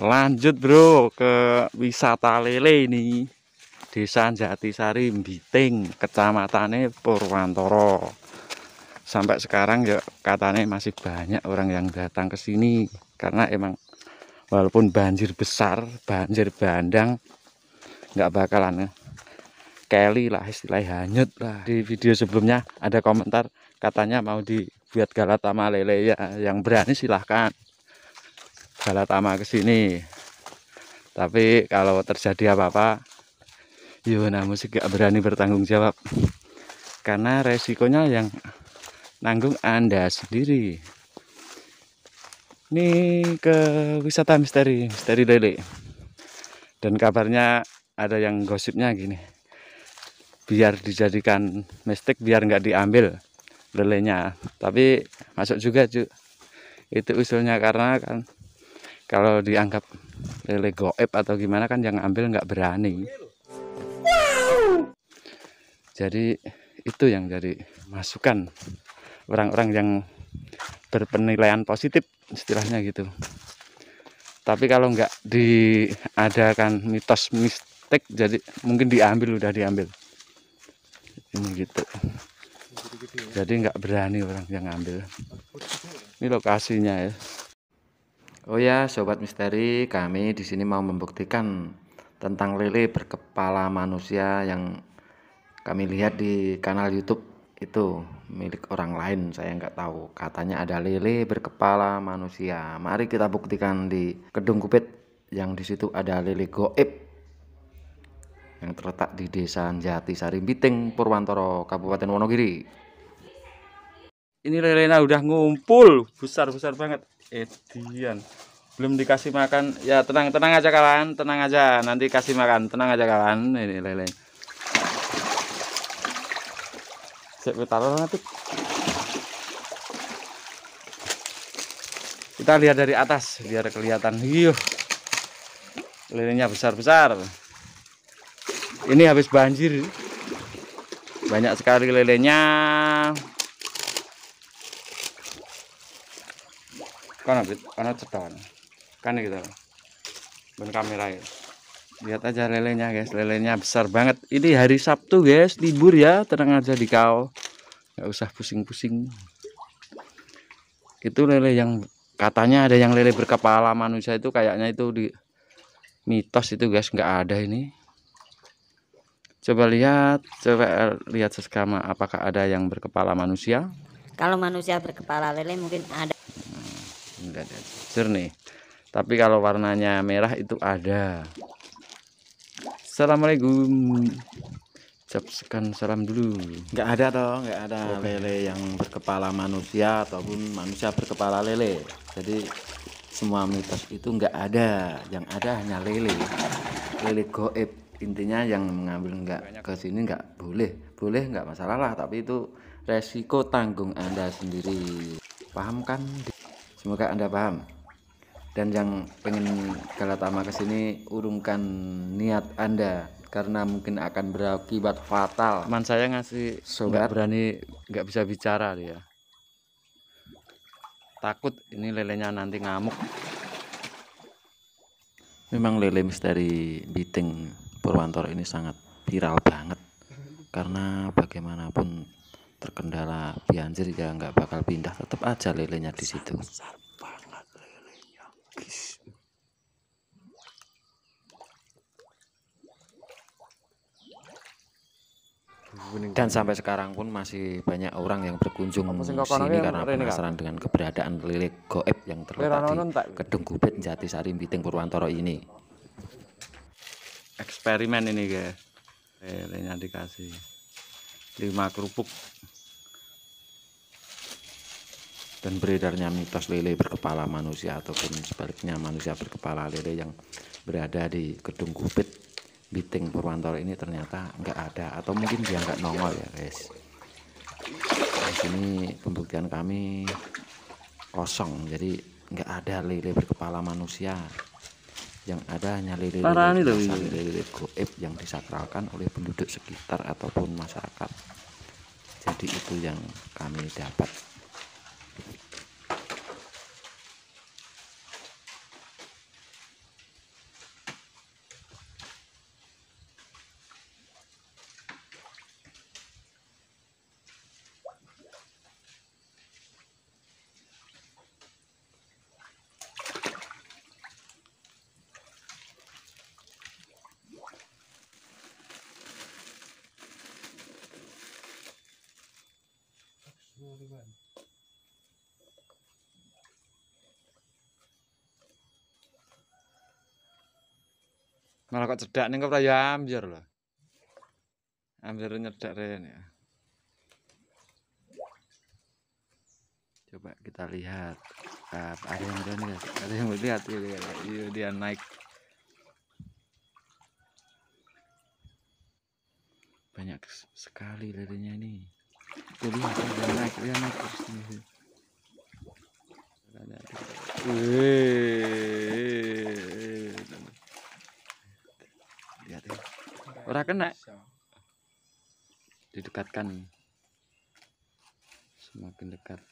Lanjut bro ke wisata lele ini. Desa Jatisari Biting, kecamatannya Purwantoro. Sampai sekarang ya katanya masih banyak orang yang datang ke sini karena emang walaupun banjir besar, banjir bandang nggak bakalan ya. Kelly lah istilahnya hanyut lah. Di video sebelumnya ada komentar katanya mau dibuat Galatama lele ya yang berani silahkan Galatama ke sini. Tapi kalau terjadi apa-apa Yona musik gak berani bertanggung jawab. Karena resikonya yang nanggung anda sendiri. Ini ke wisata misteri misteri lele. Dan kabarnya ada yang gosipnya gini. Biar dijadikan mistik biar nggak diambil lelenya. Tapi masuk juga cu itu usulnya karena kan kalau dianggap lele goib atau gimana kan yang ambil nggak berani. Jadi itu yang jadi masukan orang-orang yang berpenilaian positif istilahnya gitu. Tapi kalau nggak diadakan mitos mistik jadi mungkin diambil udah diambil. Ini gitu. Jadi nggak berani orang yang ngambil. Ini lokasinya ya Oh ya sobat misteri kami di sini mau membuktikan tentang lele berkepala manusia yang kami lihat di kanal YouTube itu milik orang lain. Saya nggak tahu katanya ada lele berkepala manusia. Mari kita buktikan di Kedung Kupit yang di situ ada lele goib yang terletak di desa Jati Sari Biting Purwantoro Kabupaten Wonogiri ini lelenya udah ngumpul besar-besar banget Edian belum dikasih makan ya tenang tenang aja kawan tenang aja nanti kasih makan tenang aja kawan ini lele. Kita lihat dari atas biar kelihatan. Hiuh. Lilenya besar-besar. Ini habis banjir. Banyak sekali lelenya. Kan habis, kan cetan. Kan gitu. Ben kamera ya. Lihat aja lelenya guys. Lelenya besar banget. Ini hari Sabtu guys. Libur ya. Tenang aja di kau. Nggak usah pusing-pusing. Itu lele yang katanya ada yang lele berkepala manusia itu kayaknya itu di mitos itu guys. Nggak ada ini. Coba lihat. Coba lihat seskama apakah ada yang berkepala manusia? Kalau manusia berkepala lele mungkin ada enggak ada jernih tapi kalau warnanya merah itu ada Assalamualaikum. Ucapkan salam dulu. Enggak ada toh, enggak ada lele yang berkepala manusia ataupun manusia berkepala lele. Jadi semua mitos itu enggak ada. Yang ada hanya lele. Lele goib. Intinya yang mengambil enggak ke sini enggak boleh. Boleh enggak masalah lah, tapi itu resiko tanggung Anda sendiri. Paham kan? Semoga Anda paham dan yang pengen Galatama ke sini urungkan niat Anda karena mungkin akan berakibat fatal. Teman saya ngasih sobat berani nggak bisa bicara dia. Takut ini lelenya nanti ngamuk. Memang lele misteri biting Purwantoro ini sangat viral banget karena bagaimanapun terkendala banjir ya nggak bakal pindah tetap aja lelenya di situ. dan sampai sekarang pun masih banyak orang yang berkunjung sini karena penasaran dengan keberadaan lele goib yang terletak di Kedung Gubet Jatisari Biting Purwantoro ini. Eksperimen ini guys lelenya dikasih lima kerupuk dan beredarnya mitos lele berkepala manusia ataupun sebaliknya manusia berkepala lele yang berada di Kedung Gubet Biting Purwantoro ini ternyata nggak ada. Atau mungkin dia nggak nongol ya guys. Di sini pembuktian kami kosong. Jadi nggak ada lele berkepala manusia. Yang ada hanya lele lele, lele, lele goib yang disakralkan oleh penduduk sekitar ataupun masyarakat. Jadi itu yang kami dapat Malah kok cedak ning kok ya ambyur lho. Ambyur nyedak rene. ya. Coba kita lihat. Nah, ada yang berani. Ada yang lihat ya, ya, ya, dia naik. Banyak sekali lelenya ini. Lihat dia naik, dia naik terus. Lihat ya. Ora kena. Didekatkan. Semakin dekat.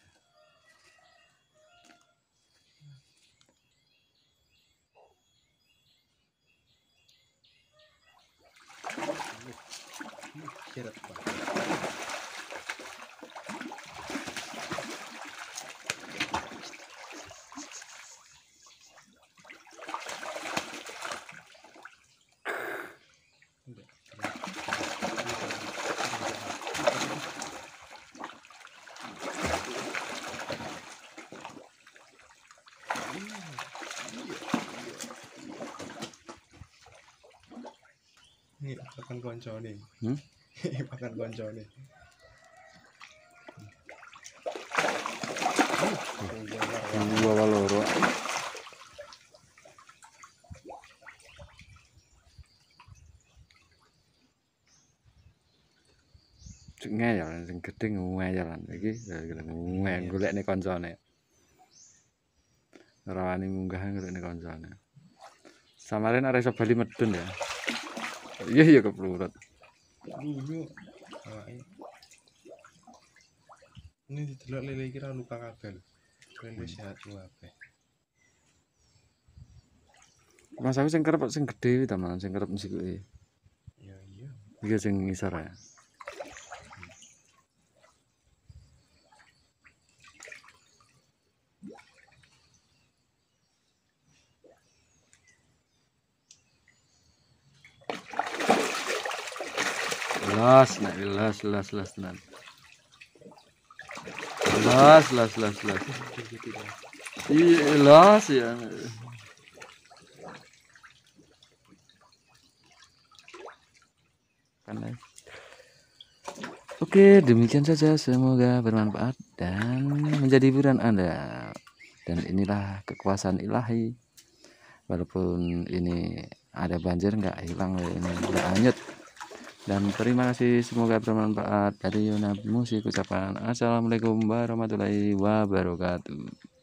Ini pakan koncone. Hmm? Ini pakan koncone. Dua loro. Cuk ngeyel sing gedhe ngeyelan iki ngeyel golekne kancane. Ora wani munggah golekne kancane. Samarin arek iso bali medun ya. Iya iya keplurut. Dulu awake. Ini didelok lele kira luka kabel. Lele sehat kabeh. Mas aku sing kerep sing gedhe ta malah sing kerep sikuke. Ya iya. Iki sing ngisor ya. Las, las, las, las, tenan. Las, las, las, las. Iya, las ya. Oke, demikian saja. Semoga bermanfaat dan menjadi hiburan Anda. Dan inilah kekuasaan ilahi. Walaupun ini ada banjir nggak hilang ini nggak hanyut. Dan terima kasih semoga bermanfaat dari Yuna Musik ucapan Assalamualaikum warahmatullahi wabarakatuh.